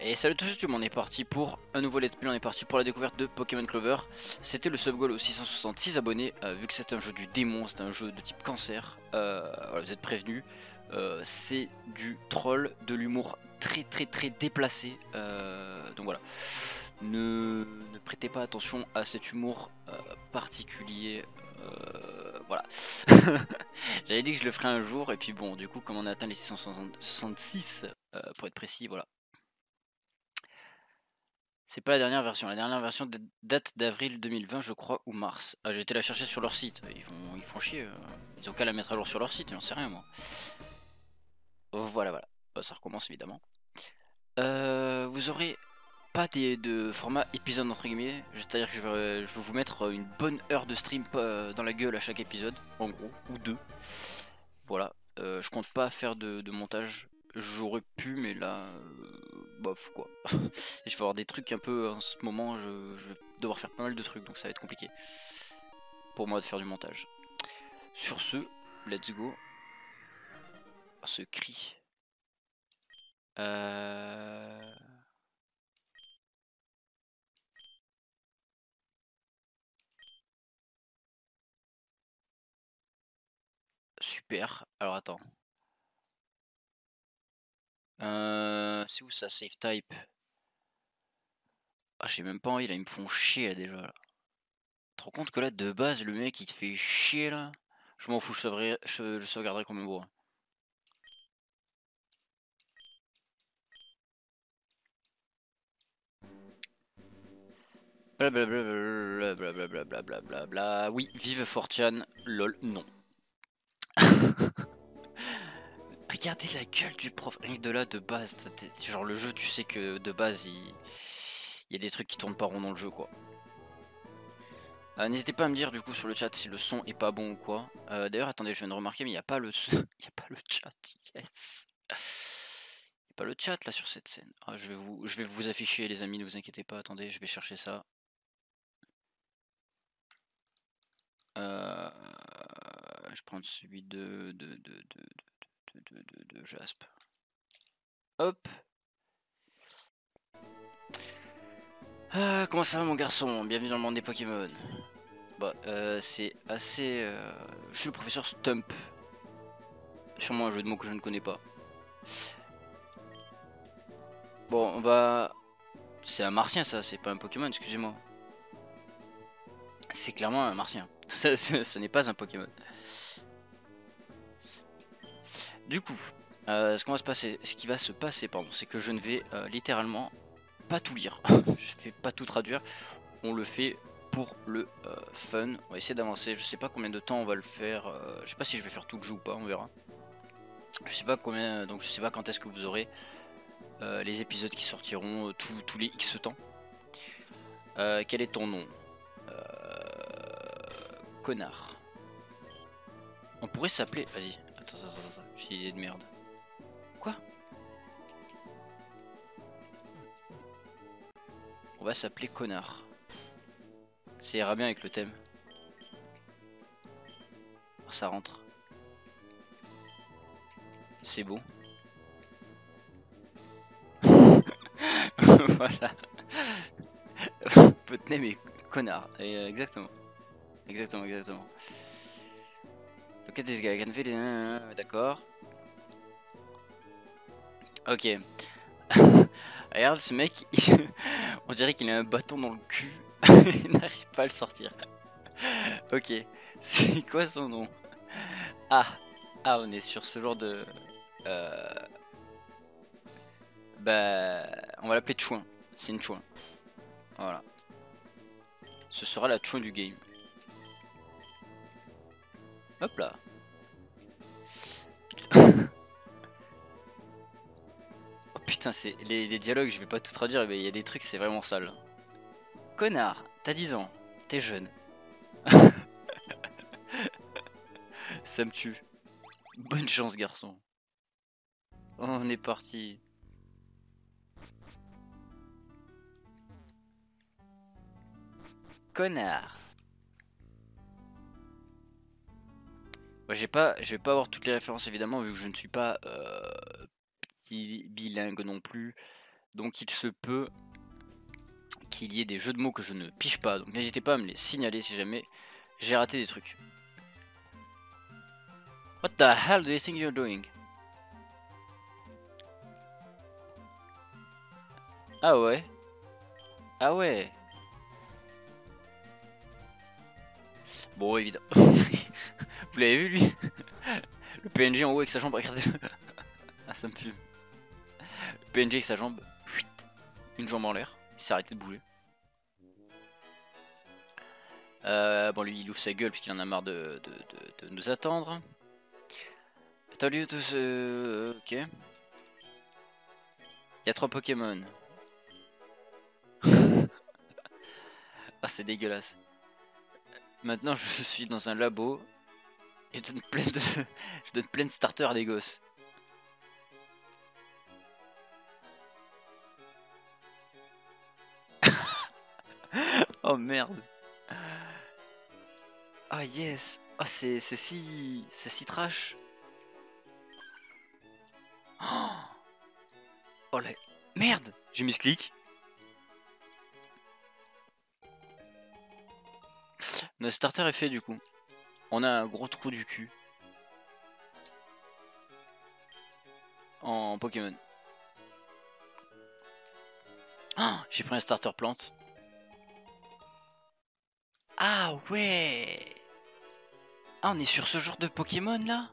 Et salut tous YouTube, on est parti pour un nouveau let's play, on est parti pour la découverte de Pokémon Clover. C'était le sub goal aux 666 abonnés, euh, vu que c'est un jeu du démon, c'est un jeu de type cancer. Euh, vous êtes prévenus. Euh, c'est du troll, de l'humour très très très déplacé. donc voilà, ne, ne, prêtez pas attention à cet humour particulier. voilà. J'avais dit que je le ferais un jour, et puis bon, du coup, comme on a atteint les 666, pour être précis, voilà, c'est pas la dernière version. La dernière version date d'avril 2020, je crois, ou mars. Ah, j'ai été la chercher sur leur site. Ils, ils font chier. Euh. Ils ont qu'à la mettre à jour sur leur site, j'en sais rien, moi. Voilà, voilà. Bah, ça recommence, évidemment. Euh, vous aurez pas des, de format épisode, entre guillemets. C'est-à-dire que je vais, vous mettre une bonne heure de stream euh, dans la gueule à chaque épisode, en gros, ou deux. Voilà. je compte pas faire de montage. J'aurais pu, mais là bof quoi. je vais avoir des trucs un peu en ce moment, je, vais devoir faire pas mal de trucs donc ça va être compliqué pour moi de faire du montage. Sur ce, let's go. Oh, ce cri. Euh... Super. Alors attends. Euh, c'est où ça, save type? Ah, j'ai même pas envie, là, ils me font chier, déjà, là. Tu rends compte que là, de base, le mec, il te fait chier, là? Je m'en fous, je, sauverai, je, je sauvegarderai un bourrin. Blablabla, blablabla, oui, vive Fortune, lol, non. Regardez la gueule du prof, rien que de là, de base, genre le jeu, tu sais que de base, il, y a des trucs qui tournent pas rond dans le jeu, quoi. Euh, n'hésitez pas à me dire du coup sur le chat si le son est pas bon ou quoi. Euh, d'ailleurs, attendez, je viens de remarquer, mais il n'y a pas le il a pas le chat. Yes. Il n'y a pas le chat là sur cette scène. Ah, je vais vous, je vais vous afficher les amis, ne vous inquiétez pas. Attendez, je vais chercher ça. Euh, je prends celui de, de de, Jasp. Hop. Ah, comment ça va mon garçon? Bienvenue dans le monde des Pokémon. Bon, euh, c'est assez... Euh, je suis le professeur Stump. Sûrement un jeu de mots que je ne connais pas. Bon, on va... C'est un martien ça, c'est pas un Pokémon, excusez-moi. C'est clairement un martien. ce n'est pas un Pokémon. Du coup, euh, ce, qui va se passer, pardon, c'est que je ne vais euh, littéralement pas tout lire. je vais pas tout traduire. On le fait pour le euh, fun. On va essayer d'avancer. Je sais pas combien de temps on va le faire. je sais pas si je vais faire tout le jeu ou pas. On verra. Je sais pas combien. Donc je sais pas quand est-ce que vous aurez les épisodes qui sortiront tous les X temps. quel est ton nom? Connard. On pourrait s'appeler. Vas-y. Attends, attends, attends. Idée de merde. Quoi? On va s'appeler connard. Ça ira bien avec le thème. Oh, ça rentre. C'est beau. voilà. Name est connard. Et, euh, exactement. Exactement, exactement. Ok, this guy can D'accord. Ok. Regarde ce mec, on dirait qu'il a un bâton dans le cul. il n'arrive pas à le sortir. ok. C'est quoi son nom? Ah. Ah, on est sur ce genre de... Euh... Bah... On va l'appeler Chouin. C'est une Chouin. Voilà. Ce sera la Chouin du game. Hop là. Putain, c'est les, dialogues, je vais pas tout traduire, mais il y a des trucs, c'est vraiment sale. Connard, t'as 10 ans, t'es jeune. Ça me tue. Bonne chance, garçon. On est parti. Connard. j'ai pas, je vais pas avoir toutes les références évidemment vu que je ne suis pas euh, bilingue non plus. Donc il se peut qu'il y ait des jeux de mots que je ne piche pas. Donc n'hésitez pas à me les signaler si jamais j'ai raté des trucs. What the hell do you think you're doing? Ah ouais Ah ouais Bon évidemment. Vous l'avez vu lui? Le PNG en haut avec sa jambe, regardez Ah ça me fume. PNG avec sa jambe. Une jambe en l'air. Il s'est arrêté de bouger. Euh, bon lui il ouvre sa gueule puisqu'il en a marre de, de, nous attendre. T'as lieu de ce... Ok. Il y a trois Pokémon. ah c'est dégueulasse. Maintenant je suis dans un labo. Et je donne plein de... je donne plein de starters à des gosses. oh merde. Ah yes. Ah c'est si... C'est si trash. Oh la... Merde J'ai mis ce clic. Notre starter est fait du coup. On a un gros trou du cul. En Pokémon. Ah, J'ai pris un starter plante. Ah ouais Ah on est sur ce genre de Pokémon là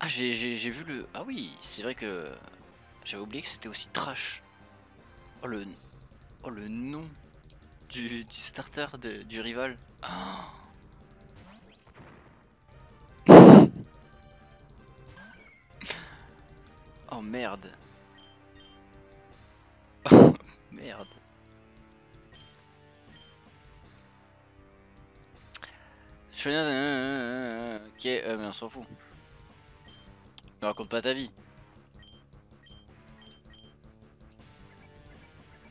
Ah j'ai vu le... Ah oui, c'est vrai que... J'avais oublié que c'était aussi trash. Oh le... Oh le nom du, starter du rival. Oh, merde. Oh merde. Ok, euh, mais on s'en fout. Ne raconte pas ta vie.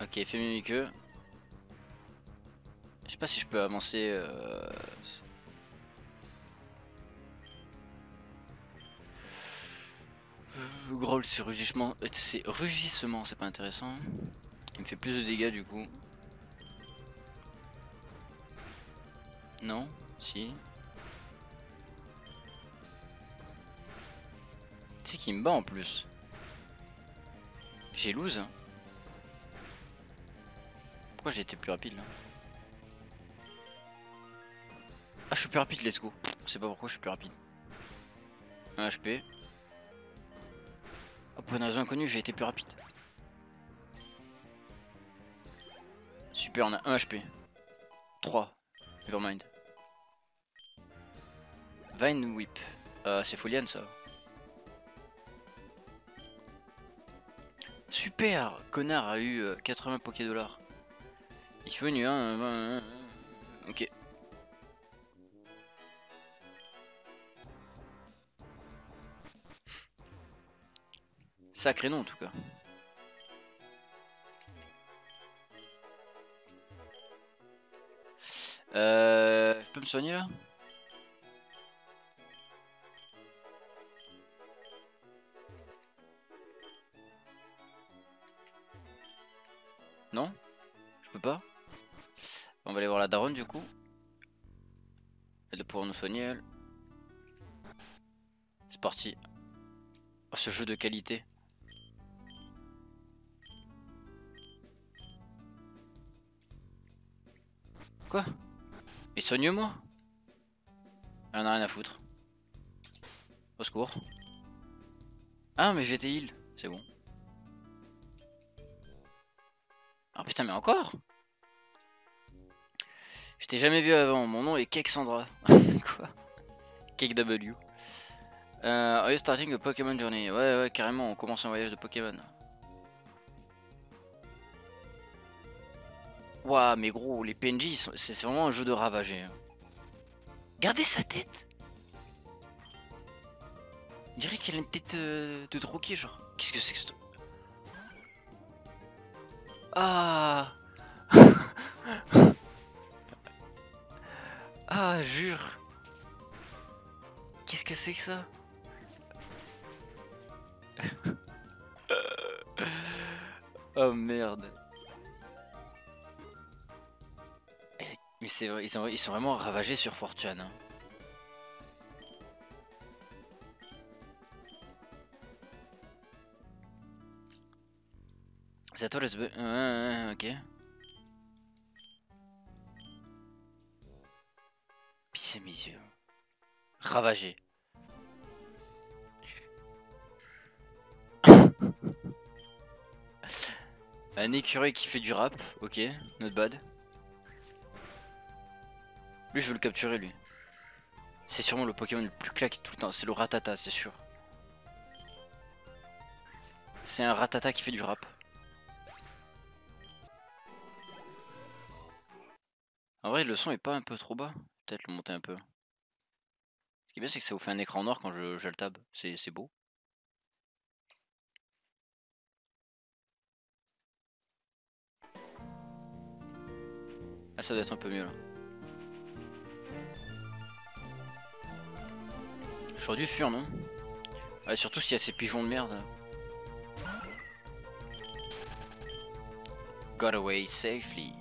Ok, fais mieux que. Je sais pas si je peux avancer. Euh... Growl c'est rugissement. Euh, c'est rugissement, c'est pas intéressant. Il me fait plus de dégâts du coup. Non Si. C'est qui me bat en plus. J'ai lose. Pourquoi j'ai été plus rapide là Ah je suis plus rapide let's go. Je sais pas pourquoi je suis plus rapide. 1 HP. Oh, pour une raison inconnue j'ai été plus rapide. Super on a 1 HP. 3. Nevermind. Vine Whip. Euh, c'est Folian ça. Super Connard a eu 80 euh, Poké dollars. Il fait venu hein, Ok. Sacré nom en tout cas. Euh, je peux me soigner là? On va aller voir la daronne du coup. Elle doit pouvoir nous soigner elle. C'est parti. Oh, ce jeu de qualité. Quoi? Mais soigne-moi Elle en a rien à foutre. Au secours. Ah mais j'étais heal, c'est bon. Ah putain, mais encore? Je t'ai jamais vu avant. Mon nom est Cake Sandra. Quoi? Cake W. Euh, are you starting a Pokémon journey? Ouais, ouais, carrément, on commence un voyage de Pokémon. Waouh, mais gros, les PNJ, c'est vraiment un jeu de. Hein. Regardez sa tête On dirait qu'il a une tête euh, de drogué, genre. Qu'est-ce que c'est que ce ah Ah, jure Qu'est-ce que c'est que ça? Oh merde eh, ils sont, ils sont vraiment ravagés sur Fortune. Hein. C'est à toi le... Ok. Mes yeux. Ravagé. Un écureuil qui fait du rap, ok, not bad. Lui, je veux le capturer, lui. C'est sûrement le Pokémon le plus claqué tout le temps. C'est le Ratata, c'est sûr. C'est un Ratata qui fait du rap. Le son est pas un peu trop bas. Peut-être le monter un peu. Ce qui est bien, c'est que ça vous fait un écran noir quand je, je le. C'est c'est beau. Ah, ça doit être un peu mieux là. J'aurais dû fuir, non? Ouais, surtout s'il y a ces pigeons de merde. Got away safely.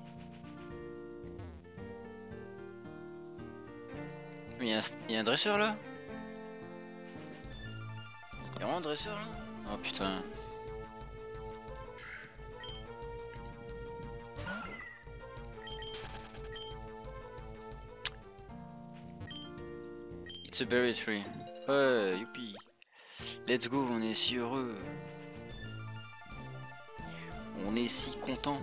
Mais il y, a un- y a un dresseur là? Il y a vraiment un dresseur là? Oh putain. It's a berry tree. Ouais, youpi. Let's go, on est si heureux. On est si content.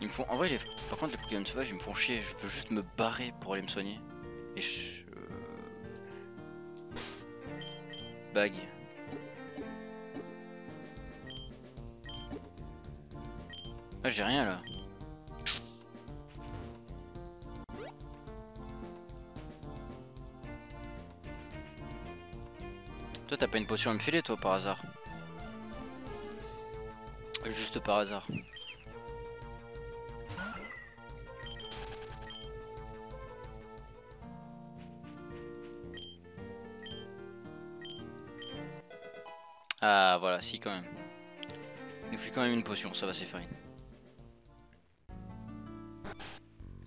Ils me font. En vrai, les... par contre, les Pokémon sauvages, ils me font chier. Je veux juste me barrer pour aller me soigner. Et je. Bague. Ah, j'ai rien là. Toi, t'as pas une potion à me filer, toi, par hasard? Juste par hasard. Ah, voilà, si, quand même. Il nous file quand même une potion, ça va, c'est fine.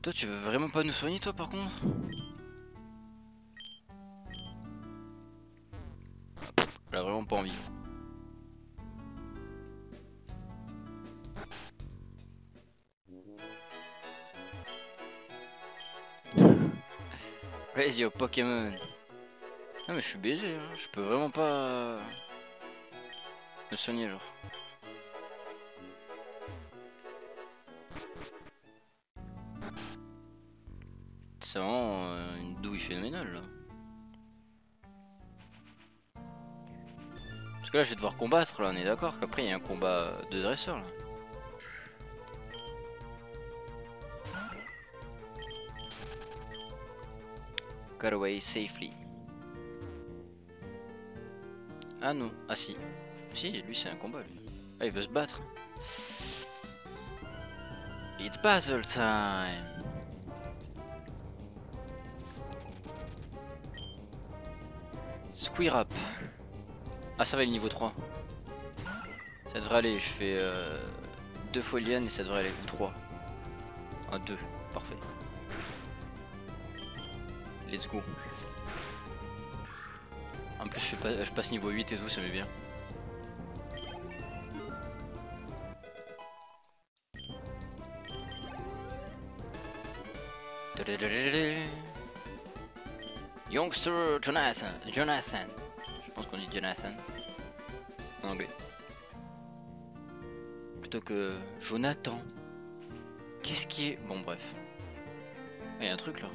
Toi, tu veux vraiment pas nous soigner, toi, par contre? A vraiment pas envie. Raise your Pokémon. Ah mais je suis baisé, hein. je peux vraiment pas me soigner genre. C'est vraiment euh, une douille phénoménale là. Parce que là je vais devoir combattre là, on est d'accord qu'après il y a un combat de dresseur là. Got away safely. Ah non, ah si. Si, lui c'est un combat lui. Ah il veut se battre. It's battle time. Squirap. Ah ça va le niveau 3. Ça devrait aller, je fais euh, deux Liane et ça devrait aller, ou 3. Ah 2, parfait. Let's go. En plus je, pas, je passe niveau 8 et tout, ça met bien. Youngster Jonathan. Jonathan. Je pense qu'on dit Jonathan. En anglais. Plutôt que Jonathan. Qu'est-ce qui est. Bon, bref. Il y a un truc là.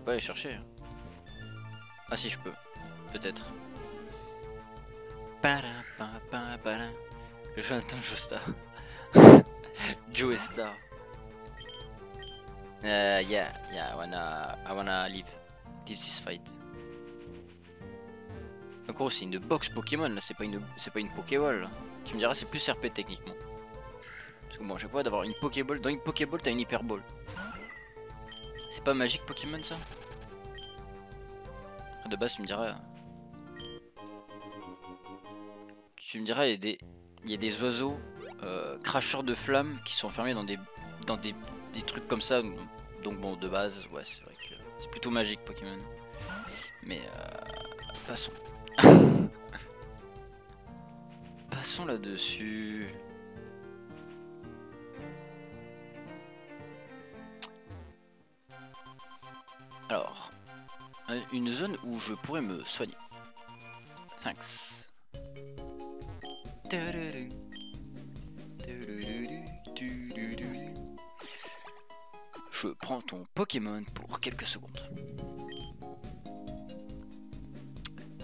On va aller chercher. hein. Ah, si je peux. Peut-être. Jonathan Joestar. Joe Star. Uh, yeah, yeah, I wanna, I wanna leave, leave this fight. En gros, c'est une box Pokémon là, c'est pas une, c'est pas une Pokéball. Tu me diras, c'est plus RP techniquement. Parce que bon, chaque fois d'avoir une Pokéball, dans une Pokéball, t'as une Hyperball. C'est pas magique Pokémon ça? De base, tu me diras. Tu me diras, il y a des, il y a des oiseaux euh, cracheurs de flammes qui sont enfermés dans des, dans des, des trucs comme ça. Donc bon, de base, ouais, c'est vrai que c'est plutôt magique Pokémon. Mais euh, passons. passons là-dessus. Alors, une zone où je pourrais me soigner. Thanks. Je prends ton Pokémon pour quelques secondes.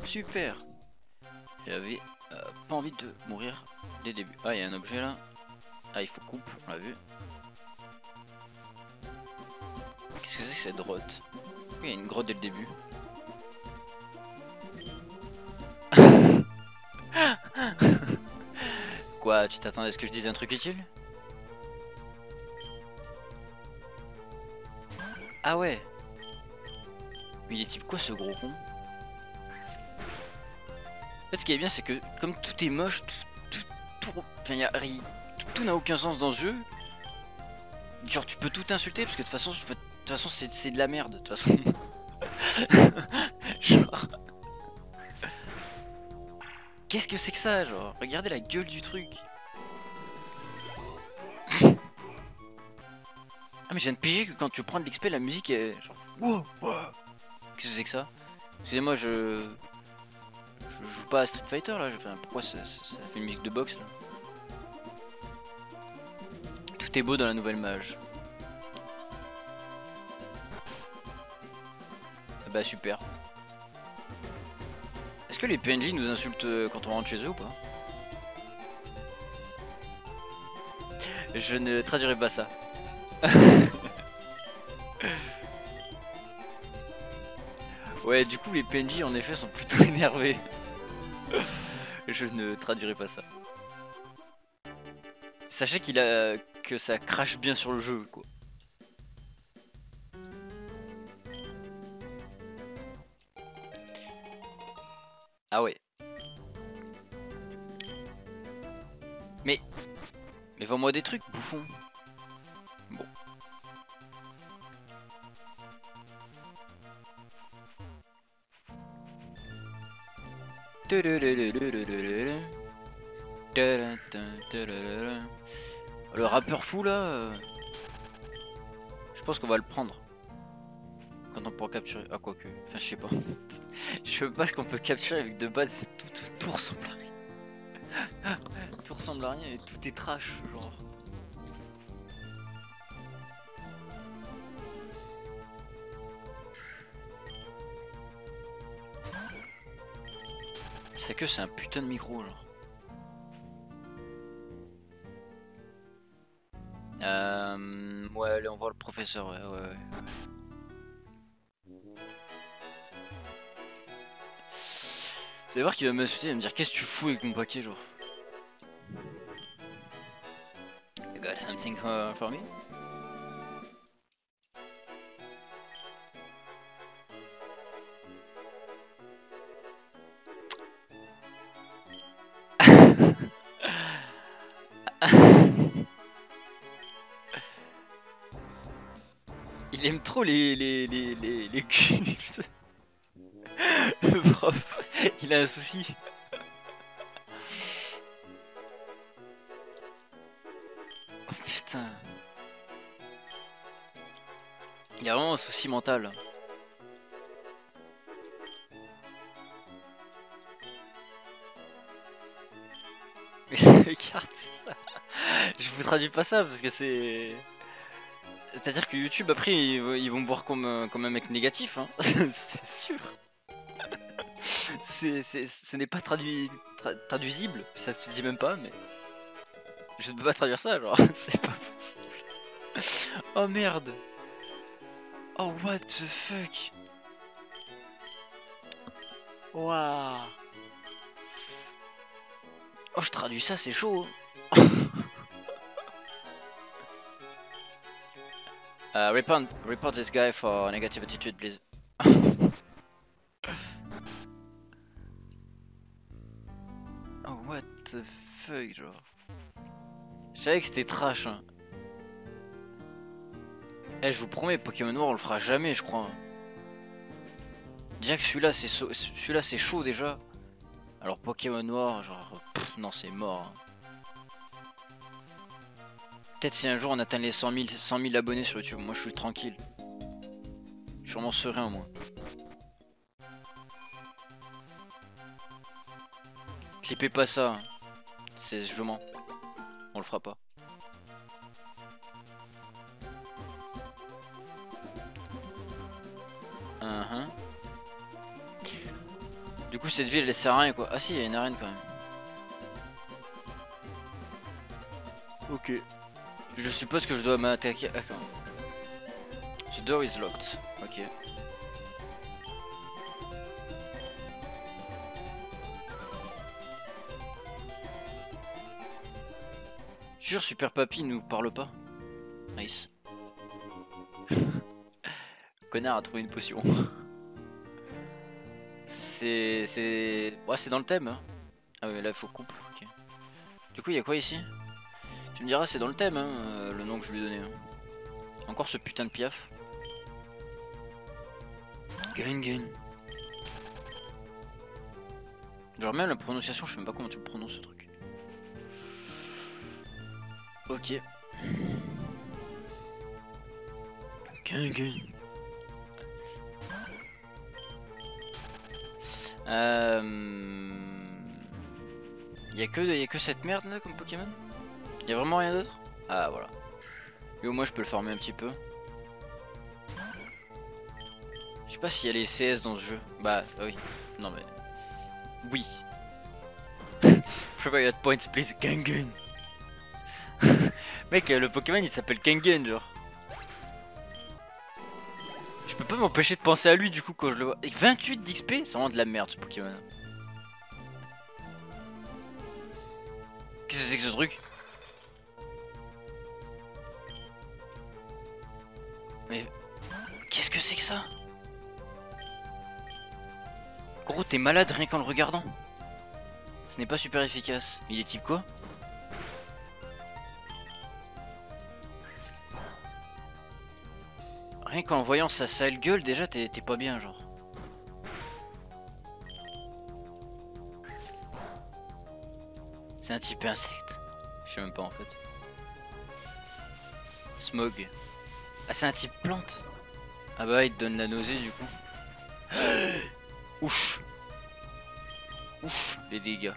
Super J'avais euh, pas envie de mourir dès le début. Ah, il y a un objet là. Ah, il faut coupe, on l'a vu. Qu'est-ce que c'est que cette grotte? Il y a une grotte dès le début. Quoi, tu t'attendais à ce que je dise un truc utile? Ah ouais Mais il est type quoi ce gros con? En fait ce qui est bien c'est que comme tout est moche, tout, tout, enfin, y a, tout n'a aucun sens dans ce jeu. Genre tu peux tout insulter parce que de toute façon, de toute façon c'est de la merde de toute façon. genre... Qu'est-ce que c'est que ça genre? Regardez la gueule du truc. Ah mais je viens de piger que quand tu prends de l'XP la musique est genre wow, Qu'est-ce que c'est que ça? Excusez-moi je... Je joue pas à Street Fighter là, enfin, pourquoi ça, fait une musique de boxe là? Tout est beau dans la nouvelle mage. Ah bah super. Est-ce que les PNJ nous insultent euh, quand on rentre chez eux ou pas? Je ne traduirai pas ça. ouais, du coup, les PNJ en effet sont plutôt énervés. Je ne traduirai pas ça. Sachez qu'il a que ça crache bien sur le jeu, quoi. Ah ouais. Mais... Mais vends-moi des trucs, bouffon. Le rappeur fou là, je pense qu'on va le prendre. Quand on pourra capturer. Ah, quoi que. Enfin, je sais pas. je veux pas ce qu'on peut capturer avec de base, tout, ressemble à rien. tout ressemble à rien et tout est trash. C'est que c'est un putain de micro genre. Euh, ouais, allez, on voit le professeur, ouais, ouais, ouais. Vous allez voir qu'il va m'insulter, il va me dire qu'est-ce que tu fous avec mon paquet genre? You got something for me? Il aime trop les les les les, les culs. Le prof, il a un souci. Oh, putain. Il a vraiment un souci mental. Regarde ça. Je vous traduis pas ça parce que c'est... C'est-à-dire que YouTube après ils vont me voir comme, comme un mec négatif, hein. c'est sûr. ce n'est pas traduit, traduisible, ça se dit même pas, mais je ne peux pas traduire ça, genre, c'est pas possible. oh merde. Oh what the fuck. Waouh. Oh je traduis ça, c'est chaud. Hein. Uh, report, report this guy for negative attitude, please. the fuck, genre. Je savais que c'était trash. Hein. Eh, je vous promets, Pokémon Noir, on le fera jamais, je crois. Déjà que celui-là, c'est celui-là, c'est chaud déjà. Alors Pokémon Noir, genre, non, c'est mort. Hein. Peut-être si un jour on atteint les 100 000, 100 000 abonnés sur YouTube, moi je suis tranquille. Je suis vraiment serein, moi. Clippez pas ça. Hein. C'est je mens. On le fera pas. Uh-huh. Du coup cette ville elle sert à rien quoi. Ah si il y a une arène quand même. Ok. Je suppose que je dois m'attaquer. Ah, The door is locked. Ok. Jure, Super Papy nous parle pas. Nice. Connard a trouvé une potion. c'est... C'est... Ouais, c'est dans le thème. Hein. Ah mais là, il faut coupe. Du coup, il y a quoi ici? Tu me diras, c'est dans le thème, hein, euh, le nom que je lui ai donné. Hein. Encore ce putain de piaf. Gun Genre même la prononciation, je sais même pas comment tu le prononces ce truc. Ok. Gun Euh... Y'a que, que cette merde là comme Pokémon? Y'a vraiment rien d'autre? Ah voilà. Et au moins je peux le former un petit peu. Je sais pas s'il y a les CS dans ce jeu. Bah oui. Non mais. Oui. Points please. Kangen. Mec, le Pokémon il s'appelle Kangen genre. Je peux pas m'empêcher de penser à lui du coup quand je le vois. Et 28 d'XP, c'est vraiment de la merde ce Pokémon. Qu'est-ce que c'est que ce truc? T'es malade rien qu'en le regardant. Ce n'est pas super efficace. Il est type quoi? Rien qu'en voyant sa sale gueule, déjà, t'es pas bien, genre. C'est un type insecte. Je sais même pas, en fait. Smog. Ah, c'est un type plante Ah bah, il te donne la nausée, du coup. Ouch. Ouch, les dégâts.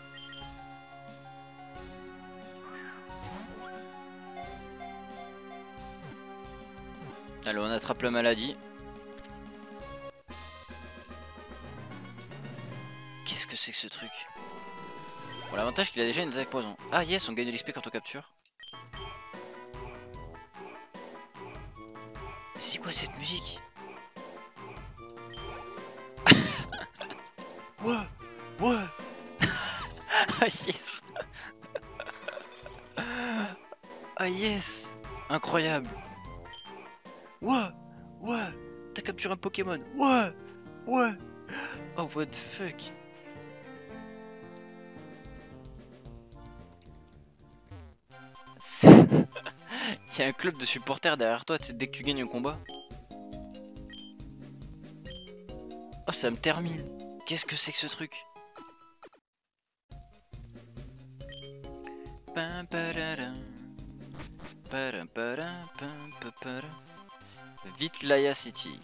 Allez, on attrape la maladie. Qu'est-ce que c'est que ce truc? Bon, l'avantage qu'il a déjà une attaque poison. Ah yes, on gagne de l'XP quand on capture. Mais c'est quoi cette musique? Ouais Ouais. Ah yes. Ah yes. Incroyable. Ouais Ouais. T'as capturé un Pokémon. Ouais Ouais. Oh what the fuck. Il y a un club de supporters derrière toi dès que tu gagnes un combat. Oh ça me termine. Qu'est-ce que c'est que ce truc? Vite Laia City.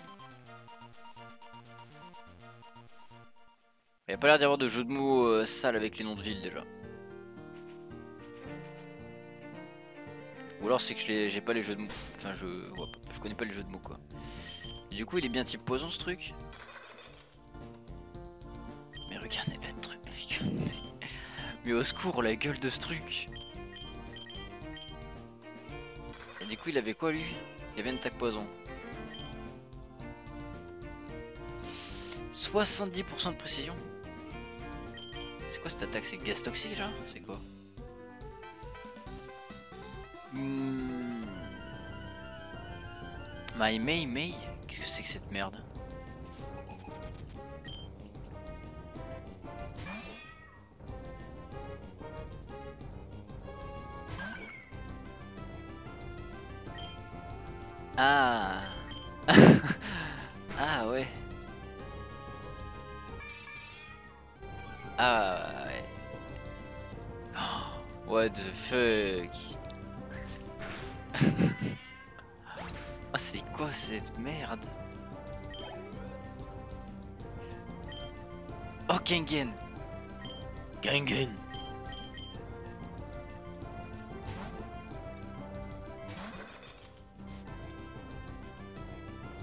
Il n'y a pas l'air d'y avoir de jeu de mots euh, sale avec les noms de villes déjà. Ou alors c'est que j'ai pas les jeux de mots. Enfin je je connais pas les jeux de mots quoi. du coup il est bien type poison ce truc. Mais regardez la truc. Mais au secours, la gueule de ce truc. Du coup, il avait quoi lui? Il avait une attaque poison. 70% de précision. C'est quoi cette attaque? C'est gaz toxique genre? C'est quoi? Hmm. My May May? Qu'est-ce que c'est que cette merde?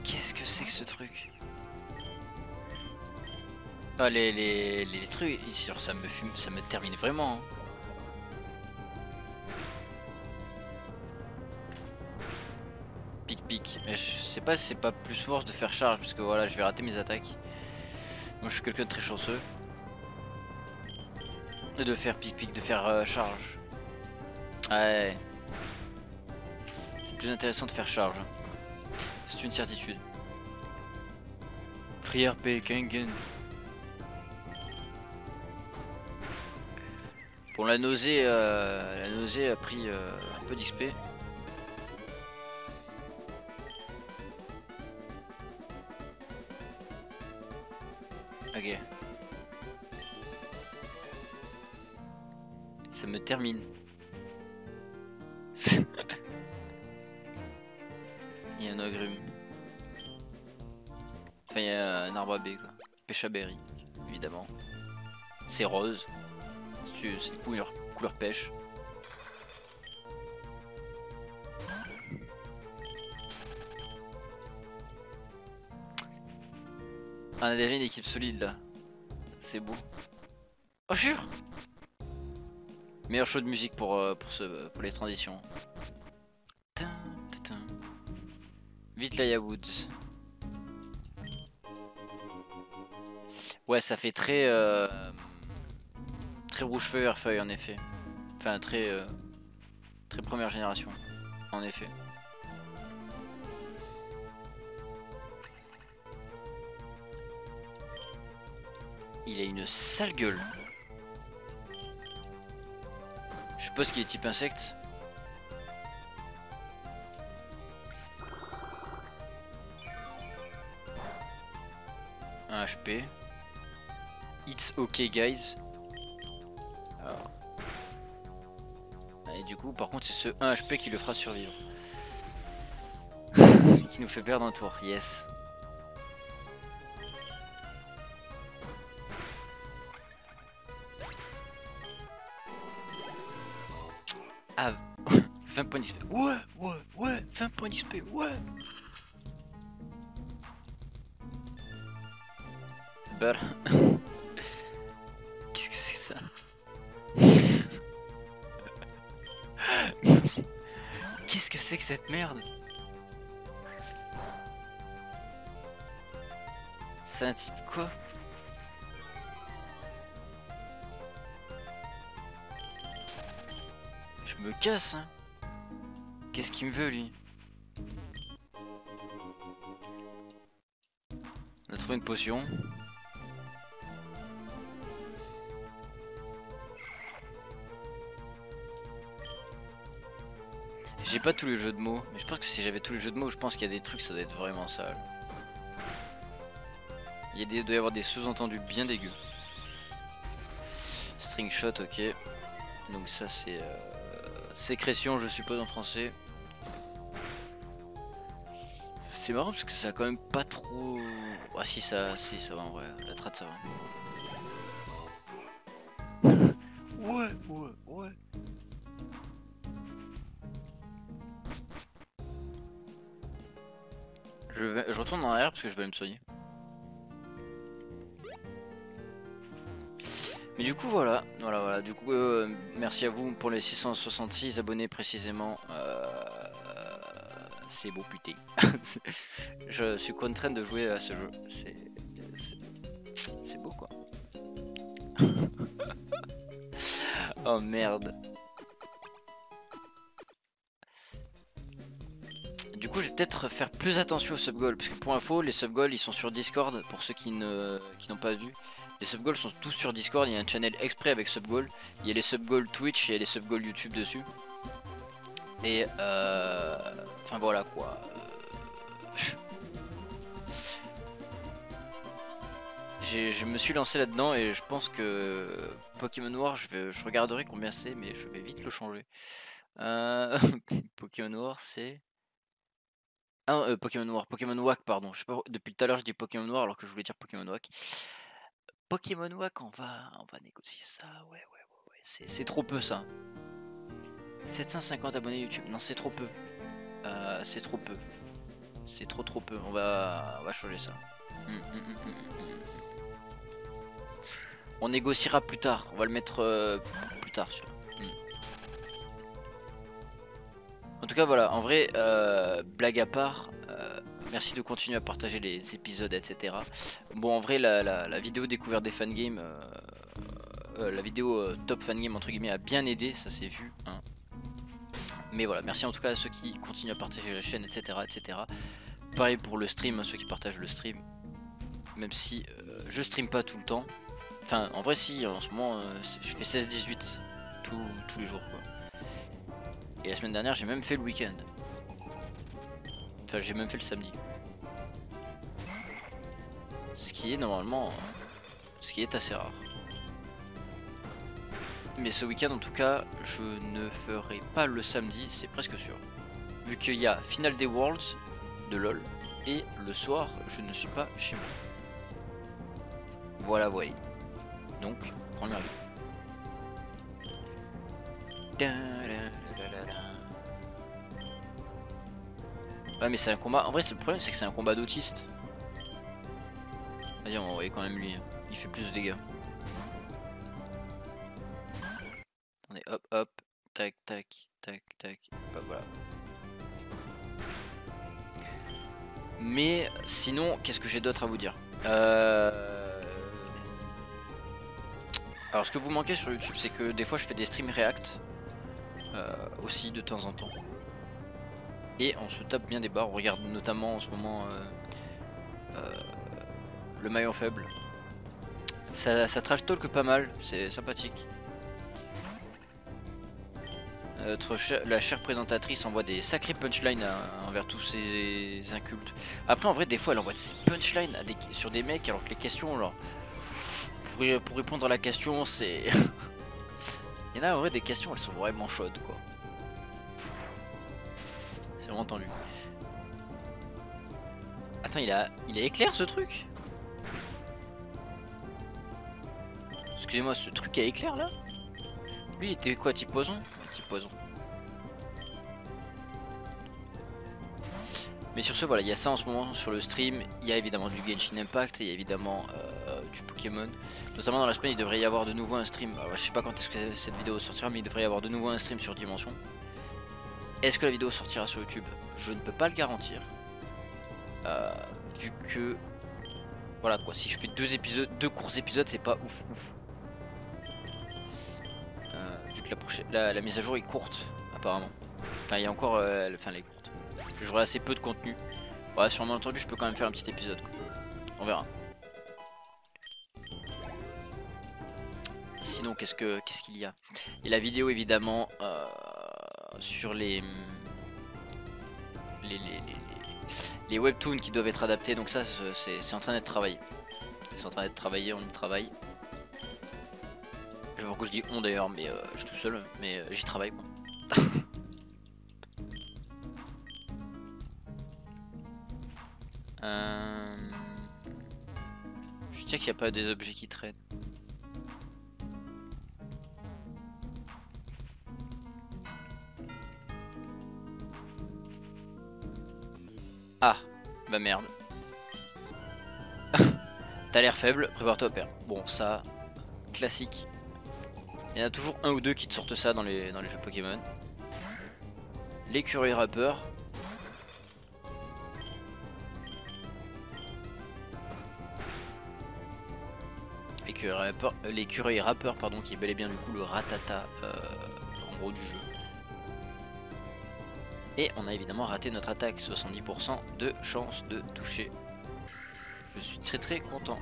Qu'est-ce que c'est que ce truc Ah les, les, les trucs, ça me fume, ça me termine vraiment. Hein. Pic pic, mais je sais pas si c'est pas plus force de faire charge parce que voilà je vais rater mes attaques. Moi je suis quelqu'un de très chanceux. De faire pic pic, de faire euh, charge. Ouais. C'est plus intéressant de faire charge. C'est une certitude. Free RP, Kengen. Bon, la nausée, euh, la nausée a pris euh, un peu d'XP. Ok. Ça me termine. Berry, évidemment. C'est rose. C'est couleur, couleur pêche. On a déjà une équipe solide là. C'est beau. Oh jure Meilleur show de musique pour, euh, pour, ce, pour les transitions. Vite la Woods. Ouais, ça fait très... Euh, très rouge feuille vert feuille en effet. Enfin, très... Euh, très première génération, en effet. Il a une sale gueule. Je suppose qu'il est type insecte. Un HP. It's okay guys. Et du coup par contre c'est ce 1 HP qui le fera survivre. qui nous fait perdre un tour, yes. Ah, 20 points d'XP. Ouais, ouais, ouais, 20 points d'XP, ouais. Bah. Qu'est-ce que c'est que cette merde C'est un type quoi me casse. Hein. Qu'est-ce qu'il me veut, lui On a trouvé une potion. J'ai pas tous les jeux de mots, mais je pense que si j'avais tous les jeux de mots, je pense qu'il y a des trucs, ça doit être vraiment sale. Il, y a des, doit y avoir des sous-entendus bien dégueux. String shot, ok. Donc ça c'est... Euh, Sécrétion, je suppose en français. C'est marrant parce que ça a quand même pas trop... Ah si ça, si ça va en vrai, la traite ça va. ouais, ouais, parce que je vais me soigner. Mais du coup voilà, voilà voilà, du coup euh, merci à vous pour les 666 abonnés précisément. Euh, c'est beau putain. je suis contraint de jouer à ce jeu. C'est c'est beau quoi. oh merde. du coup, je vais peut-être faire plus attention aux subgoals. Parce que pour info, les subgoals, ils sont sur Discord. Pour ceux qui n'ont qui pas vu, les subgoals sont tous sur Discord. Il y a un channel exprès avec subgoals. Il y a les subgoals Twitch et les subgoals YouTube dessus. Et euh... Enfin voilà quoi. je me suis lancé là-dedans et je pense que Pokémon War, je, vais, je regarderai combien c'est, mais je vais vite le changer. Euh... Pokémon War, c'est ah, euh, Pokémon Noir, Pokémon Wack, pardon. Je sais pas, depuis tout à l'heure, je dis Pokémon Noir alors que je voulais dire Pokémon Wack. Pokémon Wack, on va, on va négocier ça. Ouais, ouais, ouais, ouais. C'est trop peu ça. 750 abonnés YouTube. Non, c'est trop peu. Euh, c'est trop peu. C'est trop trop peu. On va, on va changer ça. Hum, hum, hum, on négociera plus tard. On va le mettre euh, plus tard celui-là. En tout cas, voilà. En vrai, euh, blague à part. merci de continuer à partager les épisodes, etc. Bon, en vrai, la, vidéo découverte des fangames, euh, la vidéo top fangame entre guillemets a bien aidé, ça s'est vu. Hein. Mais voilà, merci en tout cas à ceux qui continuent à partager la chaîne, etc. etc. Pareil pour le stream, ceux qui partagent le stream. Même si euh, je stream pas tout le temps. Enfin, en vrai, si, en ce moment, euh, je fais 16-18 tous les jours. Quoi. Et la semaine dernière, j'ai même fait le week-end. Enfin, j'ai même fait le samedi. Ce qui est normalement. Ce qui est assez rare. Mais ce week-end en tout cas, je ne ferai pas le samedi, c'est presque sûr. Vu qu'il y a Final des Worlds de LoL, et le soir, je ne suis pas chez moi. Voilà, voyez. Donc, première vue. Ouais mais c'est un combat, en vrai c'est le problème c'est que c'est un combat d'autiste. Vas-y on va envoyer quand même lui, il fait plus de dégâts. hop, hop, tac, tac, tac, tac, voilà. Mais sinon, qu'est-ce que j'ai d'autre à vous dire? Euh, Alors, ce que vous manquez sur YouTube, c'est que des fois, je fais des streams React euh, aussi de temps en temps. Et on se tape bien des barres. On regarde notamment en ce moment euh, le maillon faible. Ça, ça trash talk pas mal, c'est sympathique la chère présentatrice envoie des sacrés punchlines envers tous ces incultes. Après, en vrai, des fois, elle envoie des punchlines sur des mecs alors que les questions, alors, pour répondre à la question, c'est. Il y en a en vrai des questions, elles sont vraiment chaudes quoi. C'est vraiment tendu. Attends, il a, il a éclair ce truc? Excusez-moi, ce truc a éclair là? Lui, il était quoi, type poison? Poison. Mais sur ce, voilà, il y a ça en ce moment sur le stream. Il y a évidemment du Genshin Impact, a évidemment euh, du Pokémon. Notamment dans la semaine, il devrait y avoir de nouveau un stream. je sais pas quand est-ce que cette vidéo sortira, mais il devrait y avoir de nouveau un stream sur Dimension. Est-ce que la vidéo sortira sur YouTube? Je ne peux pas le garantir. Euh, vu que voilà quoi, si je fais deux épisodes, deux courts épisodes, c'est pas ouf ouf la, mise à jour est courte, apparemment. Enfin, il y a encore... Euh, enfin, elle est courte. J'aurai assez peu de contenu. Ouais, sûrement entendu, je peux quand même faire un petit épisode. On verra. Sinon, qu'est-ce que qu'est-ce qu'il y a? Et la vidéo, évidemment, euh, sur les les, les, les, webtoons qui doivent être adaptés. Donc ça, c'est en train d'être travaillé. C'est en train d'être travaillé, on y travaille. Je sais pourquoi je dis on d'ailleurs, mais euh, je suis tout seul, mais euh, j'y travaille moi. euh... Je tiens qu'il n'y a pas des objets qui traînent. Bah merde. T'as l'air faible, prépare-toi à. Bon, ça, classique. Il y en a toujours un ou deux qui te sortent ça dans les, dans les jeux Pokémon. L'écureuil rappeur. L'écureuil rappeur, rappeur, pardon, qui est bel et bien du coup le ratata euh, en gros du jeu. Et on a évidemment raté notre attaque, 70% de chance de toucher. Je suis très très content.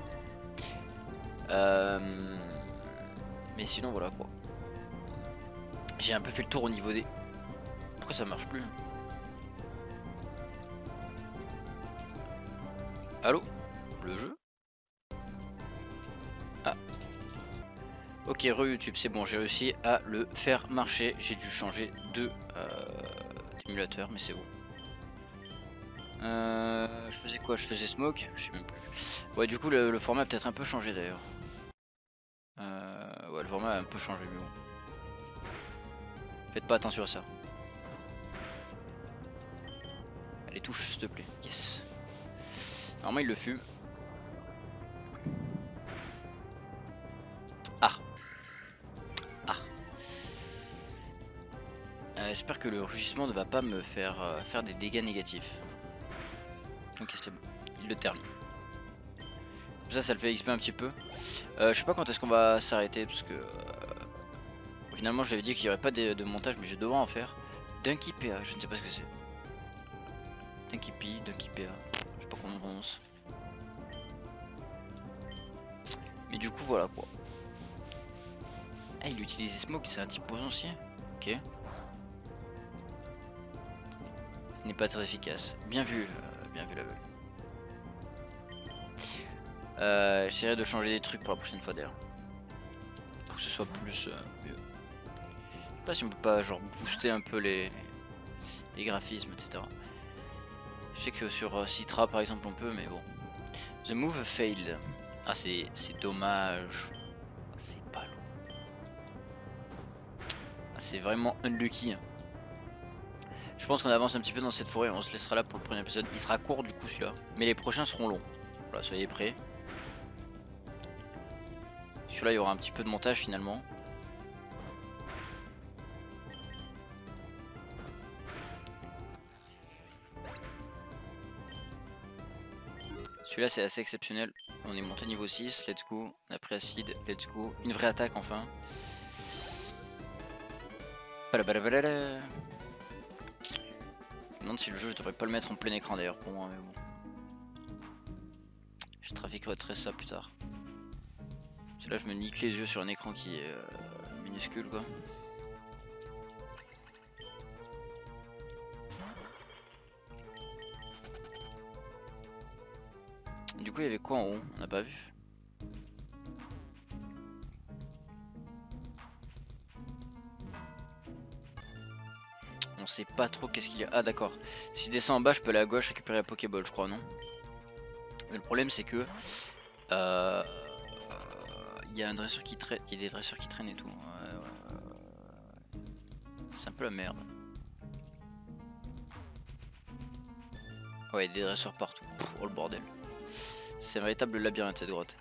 Euh... Mais sinon voilà quoi. J'ai un peu fait le tour au niveau des... Pourquoi ça marche plus Allô Le jeu Ok, re-YouTube, c'est bon, j'ai réussi à le faire marcher. J'ai dû changer de euh, mais c'est bon. Euh, je faisais quoi? Je faisais Smoke Je sais même plus. Ouais, du coup, le, format a peut-être un peu changé d'ailleurs. Euh, ouais, le format a un peu changé, mais bon. Faites pas attention à ça. Allez, touche, s'il te plaît. Yes. Normalement, il le fume. J'espère que le rugissement ne va pas me faire euh, faire des dégâts négatifs. Ok, c'est bon. Il le termine. Ça, ça le fait XP un petit peu. Euh, je sais pas quand est-ce qu'on va s'arrêter parce que... Euh, finalement, j'avais dit qu'il n'y aurait pas de, montage, mais je devoir en faire. Dunky PA, je ne sais pas ce que c'est. Dunky P, Dunky PA. Je sais pas comment on prononce. Mais du coup, voilà quoi. Ah, il utilise Smoke, c'est un type poison aussi Ok n'est pas très efficace. Bien vu, euh, bien vu la. Euh, J'essaierai de changer des trucs pour la prochaine fois d'ailleurs. Pour que ce soit plus euh, mieux. Je sais pas si on peut pas genre booster un peu les, les, graphismes, etc. Je sais que sur euh, Citra par exemple on peut, mais bon. The move failed. Ah c'est dommage. C'est pas long. Ah, c'est vraiment unlucky. Je pense qu'on avance un petit peu dans cette forêt, on se laissera là pour le premier épisode. Il sera court du coup celui-là, mais les prochains seront longs. Voilà, soyez prêts. Celui-là, il y aura un petit peu de montage finalement. Celui-là, c'est assez exceptionnel. On est monté niveau 6, let's go. On a pris acide, let's go. Une vraie attaque enfin. Je me demande si le jeu je devrais pas le mettre en plein écran d'ailleurs pour moi mais bon. Je trafiquerai ça plus tard. Parce que là je me nique les yeux sur un écran qui est euh, minuscule quoi. Du coup il y avait quoi en haut? On n'a pas vu? On sait pas trop qu'est-ce qu'il y a. Ah d'accord. Si je descends en bas, je peux aller à gauche récupérer la Pokéball, je crois, non? Le problème c'est que... Euh, il y a un dresseur qui traîne. Il y a des dresseurs qui traînent et tout. c'est un peu la merde. Ouais, il y a des dresseurs partout. oh le bordel. C'est un véritable labyrinthe cette grotte.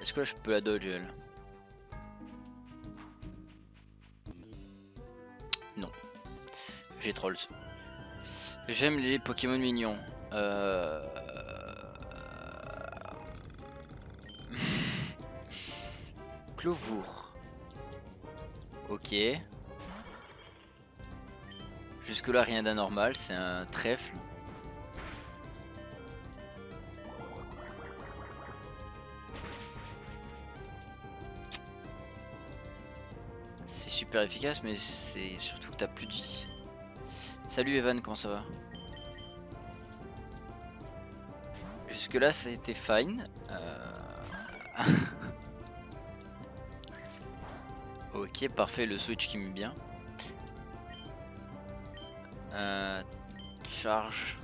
Est-ce que là, je peux la dodge elle? Trolls. J'aime les Pokémon mignons. Euh... Clovour. Ok. Jusque là rien d'anormal, c'est un trèfle. C'est super efficace mais c'est surtout que t'as plus de vie. Salut Evan, comment ça va Jusque là ça a été fine. Euh, ok parfait le switch qui me bien. Euh... Charge.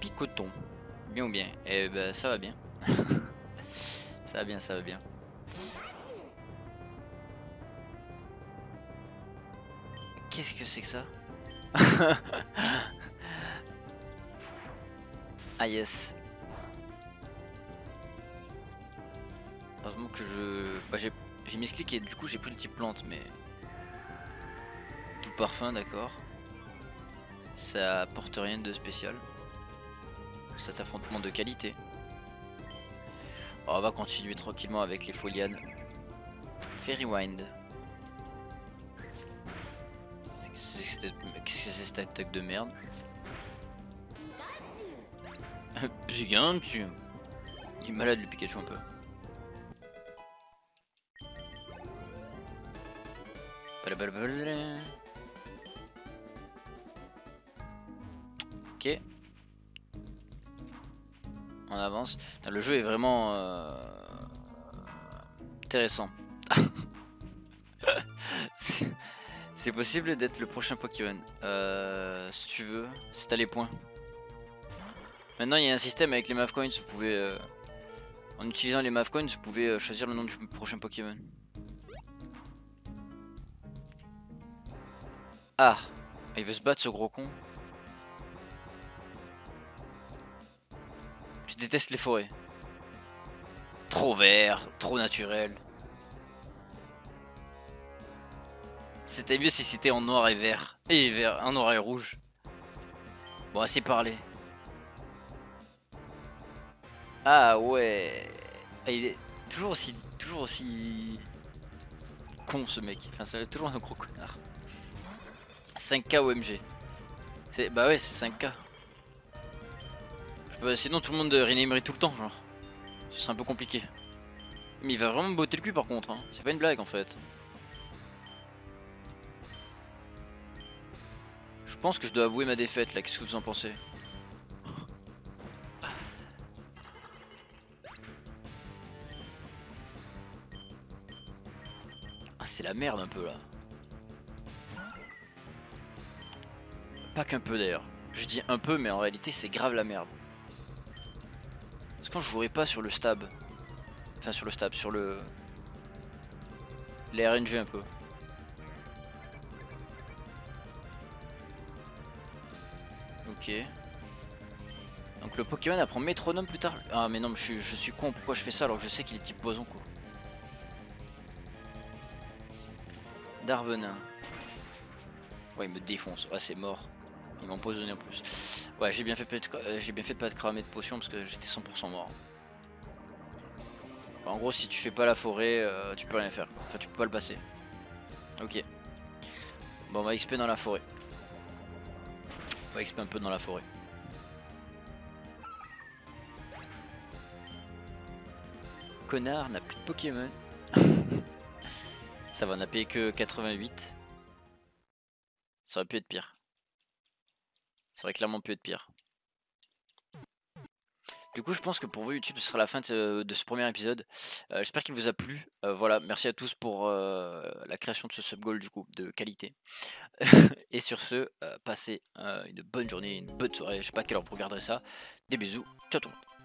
Picoton. Bien ou bien? Eh ben ça va bien. ça va bien, ça va bien. Qu'est-ce que c'est que ça? Ah yes. Heureusement que je... Bah, j'ai mis ce clic et du coup j'ai pris le type plante mais... Tout parfum d'accord. Ça apporte rien de spécial cet affrontement de qualité. on va continuer tranquillement avec les folianes. Fairy Wind. Qu'est-ce que c'est cette attaque de merde? Tu... Il est malade le Pikachu un peu. Avance. Le jeu est vraiment euh, intéressant. C'est- possible d'être le prochain Pokémon. Euh, si tu veux, si t'as les points. Maintenant, il y a un système avec les Mavcoins. Vous pouvez, euh, en utilisant les Mavcoins, vous pouvez choisir le nom du prochain Pokémon. Ah, il veut se battre ce gros con. Déteste les forêts. Trop vert, trop naturel. C'était mieux si c'était en noir et vert. Et vert, en noir et rouge. Bon, assez parlé. Ah ouais. Ah, il est toujours aussi, toujours aussi con ce mec. Enfin, c'est toujours un gros connard. 5K OMG. Bah ouais, c'est 5K. Peux- Sinon tout le monde renamerait tout le temps, genre. Ce serait un peu compliqué. Mais il va vraiment me botter le cul par contre. hein. C'est pas une blague en fait. Je pense que je dois avouer ma défaite là. Qu'est-ce que vous en pensez? Ah, c'est la merde un peu là. Pas qu'un peu d'ailleurs. Je dis un peu, mais en réalité, c'est grave la merde. Parce que je jouerais pas sur le stab. Enfin, sur le stab, sur le. Les RNG un peu. Ok. Donc le Pokémon apprend métronome plus tard. Ah, mais non, je, suis- je suis con. Pourquoi je fais ça alors que je sais qu'il est type poison quoi? Darvenin. Ouais, il me défonce. Ouais, c'est mort. Il m'a empoisonné en plus. Ouais, j'ai bien fait de, euh, bien de pas de cramer de potion parce que j'étais 100% mort. En gros, si tu fais pas la forêt, euh, tu peux rien faire. Enfin, tu peux pas le passer. Ok. Bon, on va XP dans la forêt. On va XP un peu dans la forêt. Connard n'a plus de Pokémon. Ça va, on a payé que 88. Ça aurait pu être pire. Ça aurait clairement pu être pire. Du coup, je pense que pour vous, YouTube, ce sera la fin de ce, premier épisode. Euh, J'espère qu'il vous a plu. Euh, voilà, merci à tous pour euh, la création de ce sub-goal, du coup, de qualité. Et sur ce, passez une bonne journée, une bonne soirée. Je sais pas quelle heure vous regarderez ça. Des bisous. Ciao tout le monde.